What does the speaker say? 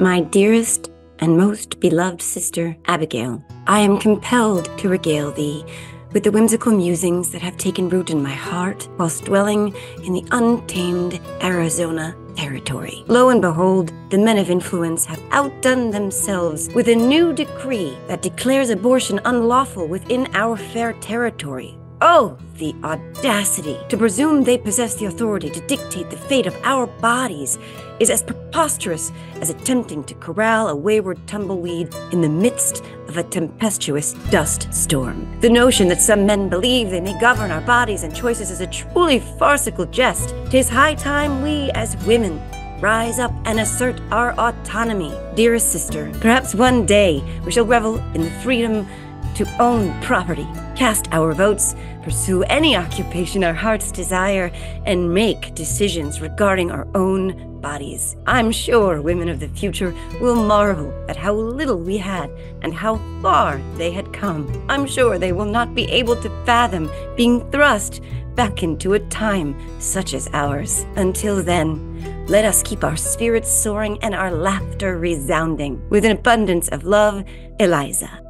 My dearest and most beloved sister, Abigail, I am compelled to regale thee with the whimsical musings that have taken root in my heart whilst dwelling in the untamed Arizona territory. Lo and behold, the men of influence have outdone themselves with a new decree that declares abortion unlawful within our fair territory. Oh, the audacity to presume they possess the authority to dictate the fate of our bodies is as preposterous as attempting to corral a wayward tumbleweed in the midst of a tempestuous dust storm. The notion that some men believe they may govern our bodies and choices is a truly farcical jest. Tis high time we, as women, rise up and assert our autonomy. Dearest sister, perhaps one day we shall revel in the freedom to own property, cast our votes, pursue any occupation our hearts desire, and make decisions regarding our own bodies. I'm sure women of the future will marvel at how little we had and how far they had come. I'm sure they will not be able to fathom being thrust back into a time such as ours. Until then, let us keep our spirits soaring and our laughter resounding with an abundance of love, Eliza.